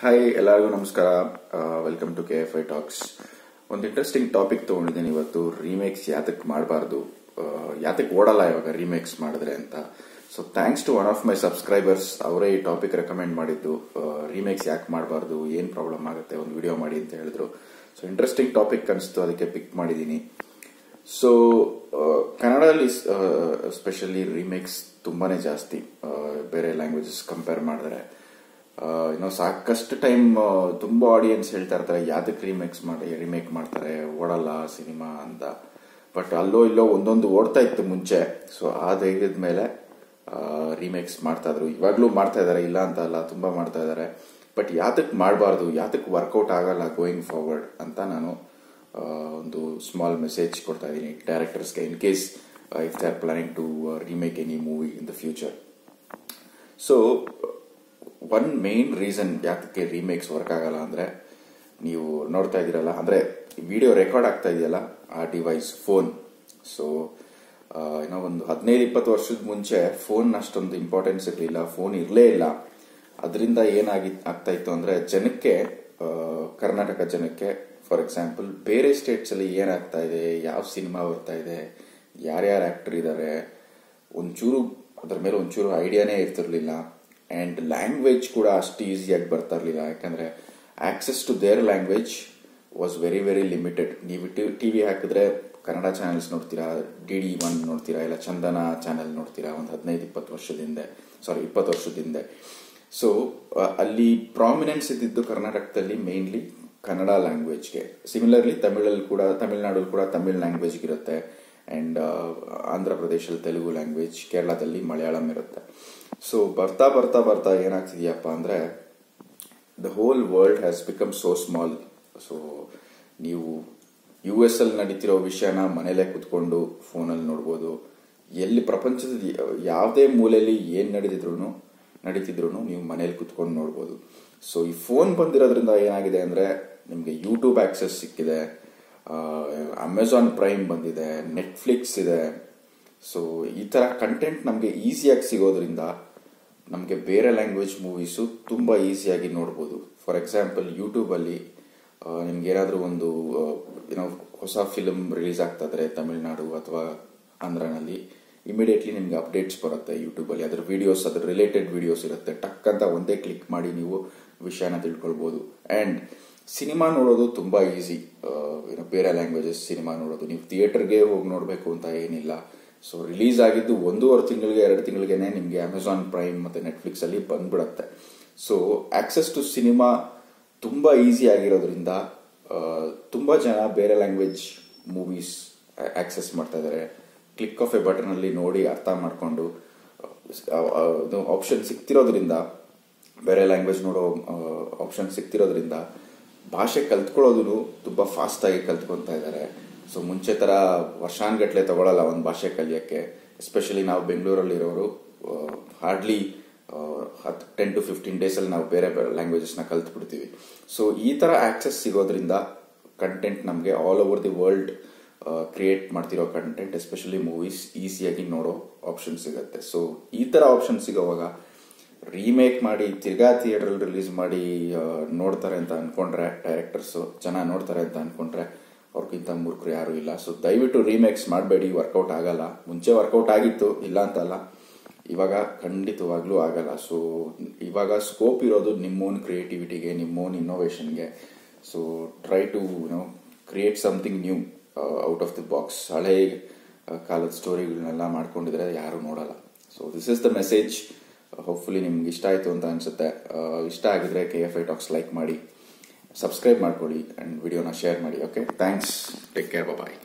Hi ಎಲ್ಲರಿಗೂ ನಮಸ್ಕಾರ. Welcome to K F I talks ಒಂದು ಇಂಟ್ರೆಸ್ಟಿಂಗ್ ಟಾಪಿಕ್ ತೊಗೊಂಡಿದ್ದೀನಿ ಇವತ್ತು ರೀಮೇಕ್ಸ್ ಯಾತಕ್ಕೆ ಮಾಡಬಾರ್ದು? ಯಾತಕ್ಕೆ ಓಡಲ್ಲ ಇವಾಗ ರೀಮೇಕ್ಸ್ ಮಾಡಿದ್ರೆ ಅಂತ. So thanks to one of my subscribers ಅವರೇ ಈ ಟಾಪಿಕ್ ರೆಕಮೆಂಡ್ ಮಾಡಿದ್ದು. ರೀಮೇಕ್ಸ್ ಯಾಕೆ ಮಾಡಬಾರ್ದು? ಏನು ಪ್ರಾಬ್ಲಮ್ ಆಗುತ್ತೆ? ಒಂದು ವಿಡಿಯೋ ಮಾಡಿ ಅಂತ ಹೇಳಿದ್ರು. ಸೊ ಇಂಟ್ರೆಸ್ಟಿಂಗ್ ಟಾಪಿಕ್ ಅನಿಸ್ತು, ಅದಕ್ಕೆ ಪಿಕ್ ಮಾಡಿದ್ದೀನಿ. ಸೊ ಕನ್ನಡದಲ್ಲಿ ಸ್ಪೆಷಲಿ ರೀಮೇಕ್ಸ್ ತುಂಬಾನೇ ಜಾಸ್ತಿ. ಬೇರೆ ಲ್ಯಾಂಗ್ವೇಜಸ್ ಕಂಪೇರ್ ಮಾಡಿದ್ರೆ. ಏನೋ ಸಾಕಷ್ಟು ಟೈಮ್ ತುಂಬಾ ಆಡಿಯನ್ಸ್ ಹೇಳ್ತಾ ಇರ್ತಾರೆ ಯಾವ್ದಕ್ಕೆ ರಿಮೇಕ್ಸ್ ಮಾಡಿ ರಿಮೇಕ್ ಮಾಡ್ತಾರೆ, ಓಡಲ್ಲ ಸಿನಿಮಾ ಅಂತ. ಬಟ್ ಅಲ್ಲೋ ಇಲ್ಲೋ ಒಂದೊಂದು ಓಡ್ತಾ ಇತ್ತು ಮುಂಚೆ. ಸೊ ಆ ಧೈರ್ಯದ ಮೇಲೆ ರಿಮೇಕ್ಸ್ ಮಾಡ್ತಾ ಇದ್ರು. ಇವಾಗ್ಲೂ ಮಾಡ್ತಾ ಇದಾರೆ, ಇಲ್ಲ ಅಂತ ಅಲ್ಲ, ತುಂಬಾ ಮಾಡ್ತಾ ಇದಾರೆ. ಬಟ್ ಯಾತಕ್ಕೆ ಮಾಡಬಾರ್ದು ಯಾತಕ್ಕೆ ವರ್ಕೌಟ್ ಆಗಲ್ಲ ಗೋಯಿಂಗ್ ಫಾರ್ವರ್ಡ್ ಅಂತ ನಾನು ಒಂದು ಸ್ಮಾಲ್ ಮೆಸೇಜ್ ಕೊಡ್ತಾ ಇದ್ದೀನಿ ಡೈರೆಕ್ಟರ್ಸ್ಗೆ in case if they are planning to remake any movie in the future so one main reason ಯಾಕೆ ರೀಮೇಕ್ಸ್ ವರ್ಕ್ ಆಗಲ್ಲ ಅಂದ್ರೆ, ನೀವು ನೋಡ್ತಾ ಇದ್ದೀರಲ್ಲ, ಅಂದ್ರೆ ವಿಡಿಯೋ ರೆಕಾರ್ಡ್ ಆಗ್ತಾ ಇದೆಯಲ್ಲ, ಆ ಡಿವೈಸ್ ಫೋನ್ ಸೊ ಏನೋ ಒಂದು ಹದಿನೈದು, ಇಪ್ಪತ್ತು ವರ್ಷದ ಮುಂಚೆ ಫೋನ್ ಅಷ್ಟೊಂದು ಇಂಪಾರ್ಟೆನ್ಸ್ ಇರಲಿಲ್ಲ ಫೋನ್ ಇರಲೇ ಇಲ್ಲ. ಅದರಿಂದ ಏನಾಗಿ, ಆಗ್ತಾ ಇತ್ತು ಅಂದ್ರೆ ಜನಕ್ಕೆ ಕರ್ನಾಟಕ ಜನಕ್ಕೆ ಫಾರ್ ಎಕ್ಸಾಂಪಲ್ ಬೇರೆ ಸ್ಟೇಟ್ಸ್ ಅಲ್ಲಿ ಏನಾಗ್ತಾ ಇದೆ, ಯಾವ ಸಿನಿಮಾ ಬರ್ತಾ ಇದೆ, ಯಾರ್ಯಾರು ಆಕ್ಟರ್ ಇದ್ದಾರೆ ಒಂಚೂರು, ಅದ್ರ ಮೇಲೆ ಒಂಚೂರು ಐಡಿಯಾನೇ ಇರ್ತಿರ್ಲಿಲ್ಲ. ಅಂಡ್ ಲ್ಯಾಂಗ್ವೇಜ್ ಕೂಡ ಅಷ್ಟು ಈಸಿಯಾಗಿ ಬರ್ತಾ ಇರಲಿಲ್ಲ. ಯಾಕಂದರೆ access to their language was very very limited ನೀವು ಟಿವಿ ಹಾಕಿದ್ರೆ ಕನ್ನಡ ಚಾನೆಲ್ಸ್ ನೋಡ್ತೀರಾ ಡಿ ಡಿ ಒನ್ ನೋಡ್ತೀರಾ, ಇಲ್ಲ ಚಂದನ ಚಾನೆಲ್ ನೋಡ್ತೀರಾ, ಒಂದು ಹದಿನೈದು, ಇಪ್ಪತ್ತು ವರ್ಷದಿಂದ ಸಾರಿ ಇಪ್ಪತ್ತು ವರ್ಷದ ಹಿಂದೆ. ಸೊ ಅಲ್ಲಿ ಪ್ರಾಮಿನೆನ್ಸ್ ಇದ್ದಿದ್ದು ಕರ್ನಾಟಕದಲ್ಲಿ ಮೇನ್ಲಿ ಕನ್ನಡ ಲ್ಯಾಂಗ್ವೇಜ್ಗೆ ಸಿಮಿಲರ್ಲಿ ತಮಿಳಲ್ಲಿ ಕೂಡ, ತಮಿಳ್ನಾಡಲ್ಲಿ ಕೂಡ ತಮಿಳ್ ಲ್ಯಾಂಗ್ವೇಜ್ ಇರುತ್ತೆ. ಆ್ಯಂಡ್ ಆಂಧ್ರ ಪ್ರದೇಶದಲ್ಲಿ ತೆಲುಗು ಲ್ಯಾಂಗ್ವೇಜ್ ಕೇರಳದಲ್ಲಿ ಮಲಯಾಳಂ ಇರುತ್ತೆ. ಸೊ ಬರ್ತಾ ಬರ್ತಾ ಬರ್ತಾ ಏನಾಗ್ತಿದ್ಯಪ್ಪ ಅಂದ್ರೆ the whole world has become so small so ನೀವು ಯು ಎಸ್ ಅಲ್ಲಿ ನಡೀತಿರೋ ವಿಷಯನ ಮನೇಲೆ ಕುತ್ಕೊಂಡು ಫೋನಲ್ಲಿ ನೋಡ್ಬೋದು. ಎಲ್ಲಿ ಪ್ರಪಂಚದ ಯಾವುದೇ ಮೂಲೆಯಲ್ಲಿ ಏನು ನಡೆದಿದ್ರು ನಡೀತಿದ್ರು ನೀವು ಮನೇಲಿ ಕುತ್ಕೊಂಡು ನೋಡ್ಬೋದು. ಸೊ ಈ ಫೋನ್ ಬಂದಿರೋದ್ರಿಂದ ಏನಾಗಿದೆ ಅಂದ್ರೆ, ನಿಮಗೆ ಯೂಟ್ಯೂಬ್ ಆಕ್ಸೆಸ್ ಸಿಕ್ಕಿದೆ. ಅಮೆಝಾನ್ ಪ್ರೈಮ್ ಬಂದಿದೆ. ನೆಟ್ಫ್ಲಿಕ್ಸ್ ಇದೆ. ಸೊ ಈ ತರ ಕಂಟೆಂಟ್ ನಮಗೆ ಈಸಿಯಾಗಿ ಸಿಗೋದ್ರಿಂದ ನಮಗೆ ಬೇರೆ ಲ್ಯಾಂಗ್ವೇಜ್ ಮೂವೀಸು ತುಂಬ ಈಸಿಯಾಗಿ ನೋಡ್ಬೋದು. ಫಾರ್ ಎಕ್ಸಾಂಪಲ್ ಯೂಟ್ಯೂಬಲ್ಲಿ ನಿಮ್ಗೆ ಏನಾದರೂ ಒಂದು ಏನೋ ಹೊಸ ಫಿಲಮ್ ರಿಲೀಸ್ ಆಗ್ತಾ ಇದ್ರೆ ತಮಿಳ್ನಾಡು ಅಥವಾ ಆಂಧ್ರನಲ್ಲಿ ಇಮಿಡಿಯೇಟ್ಲಿ ನಿಮ್ಗೆ ಅಪ್ಡೇಟ್ಸ್ ಬರುತ್ತೆ ಯೂಟ್ಯೂಬಲ್ಲಿ ಅದ್ರ ವೀಡಿಯೋಸ್ ಅದ್ರ ರಿಲೇಟೆಡ್ ವೀಡಿಯೋಸ್ ಇರುತ್ತೆ. ಟಕ್ ಅಂತ ಒಂದೇ ಕ್ಲಿಕ್ ಮಾಡಿ ನೀವು ವಿಷಯನ ತಿಳ್ಕೊಳ್ಬೋದು. ಆ್ಯಂಡ್ ಸಿನಿಮಾ ನೋಡೋದು ತುಂಬ ಈಸಿ ಬೇರೆ ಲ್ಯಾಂಗ್ವೇಜಸ್ ಸಿನಿಮಾ ನೋಡೋದು. ನೀವು ಥಿಯೇಟರ್ಗೆ ಹೋಗಿ ನೋಡಬೇಕು ಅಂತ ಏನಿಲ್ಲ. ಸೊ ರಿಲೀಸ್ ಆಗಿದ್ದು ಒಂದೂವರೆ ತಿಂಗಳಿಗೆ, ಎರಡು ತಿಂಗಳಿಗೆನೆ ನಿಮಗೆ ಅಮೆಝಾನ್ ಪ್ರೈಮ್ ಮತ್ತು ನೆಟ್ಫ್ಲಿಕ್ಸ್ ಅಲ್ಲಿ ಬಂದ್ಬಿಡತ್ತೆ. ಸೊ ಆಕ್ಸೆಸ್ ಟು ಸಿನಿಮಾ ತುಂಬ ಈಸಿ ಆಗಿರೋದ್ರಿಂದ ತುಂಬ ಜನ ಬೇರೆ ಲ್ಯಾಂಗ್ವೇಜ್ ಮೂವೀಸ್ ಆಕ್ಸೆಸ್ ಮಾಡ್ತಾ ಇದ್ದಾರೆ ಕ್ಲಿಕ್ ಆಫ್ ಎ ಬಟನ್ ಅಲ್ಲಿ ನೋಡಿ ಅರ್ಥ ಮಾಡಿಕೊಂಡು ಆಪ್ಷನ್ ಸಿಗ್ತಿರೋದ್ರಿಂದ, ಬೇರೆ ಲ್ಯಾಂಗ್ವೇಜ್ ನೋಡೋ ಆಪ್ಷನ್ ಸಿಗ್ತಿರೋದ್ರಿಂದ, ಭಾಷೆ ಕಲ್ತ್ಕೊಳ್ಳೋದು ತುಂಬಾ ಫಾಸ್ಟ್ ಆಗಿ ಕಲ್ತ್ಕೊಂತಾ ಇದ್ದಾರೆ ಸೊ ಮುಂಚೆ ತರ ವರ್ಷಾನ್ಗಟ್ಲೆ ತಗೊಳಲ್ಲ ಒಂದು ಭಾಷೆ ಕಲಿಯಕ್ಕೆ. ಎಸ್ಪೆಷಲಿ ನಾವು ಬೆಂಗಳೂರಲ್ಲಿರೋರು ಹಾರ್ಡ್ಲಿ ಹತ್ತು ಟೆನ್ ಟು ಫಿಫ್ಟೀನ್ ಡೇಸಲ್ಲಿ ನಾವು ಬೇರೆ ಬೇರೆ ಲ್ಯಾಂಗ್ವೇಜಸ್ನ ಕಲ್ತು ಬಿಡ್ತೀವಿ ಸೊ ಈ ತರ ಆಕ್ಸೆಸ್ ಸಿಗೋದ್ರಿಂದ ಕಂಟೆಂಟ್ ನಮಗೆ all over the world create ಮಾಡ್ತಿರೋ ಕಂಟೆಂಟ್ ಎಸ್ಪೆಷಲಿ ಮೂವೀಸ್ ಈಸಿಯಾಗಿ ನೋಡೋ ಆಪ್ಷನ್ ಸಿಗುತ್ತೆ. ಸೊ ಈ ತರ ಆಪ್ಷನ್ ಸಿಗೋವಾಗ ರೀಮೇಕ್ ಮಾಡಿ, ತಿರ್ಗಾ ಥಿಯೇಟರ್ ರಿಲೀಸ್ ಮಾಡಿ ನೋಡ್ತಾರೆ ಅಂತ ಅನ್ಕೊಂಡ್ರೆ ಡೈರೆಕ್ಟರ್ಸ್ ಜನ ನೋಡ್ತಾರೆ ಅಂತ ಅನ್ಕೊಂಡ್ರೆ ಅವ್ರಿಗಿಂತ ಮೂರ್ಖರು ಯಾರು ಇಲ್ಲ. ಸೊ ದಯವಿಟ್ಟು ರೀಮೇಕ್ಸ್ ಮಾಡಬೇಡಿ ವರ್ಕೌಟ್ ಆಗಲ್ಲ. ಮುಂಚೆ ವರ್ಕೌಟ್ ಆಗಿತ್ತು, ಇಲ್ಲ ಅಂತಲ್ಲ. ಇವಾಗ ಖಂಡಿತವಾಗ್ಲೂ ಆಗಲ್ಲ. ಸೊ ಇವಾಗ ಸ್ಕೋಪ್ ಇರೋದು ನಿಮ್ಮ ಓನ್ ಕ್ರಿಯೇಟಿವಿಟಿಗೆ ನಿಮ್ಮ own ಇನ್ನೋವೇಷನ್ಗೆ so try to no create something new out of the box ಹಳೆ ಕಾಲದ ಸ್ಟೋರಿಗಳನ್ನೆಲ್ಲ ಮಾಡ್ಕೊಂಡಿದ್ರೆ ಯಾರು ನೋಡಲ್ಲ. So this is the message hopefully ನಿಮ್ಗೆ ಇಷ್ಟ ಆಯಿತು ಅಂತ ಅನಿಸುತ್ತೆ. ಇಷ್ಟ ಆಗಿದ್ರೆ K F I talks like ಮಾಡಿ. ಸಬ್ಸ್ಕ್ರೈಬ್ ಮಾಡ್ಕೊಳ್ಳಿ ಆ್ಯಂಡ್ ವಿಡಿಯೋನ ಶೇರ್ ಮಾಡಿ okay thanks take care bye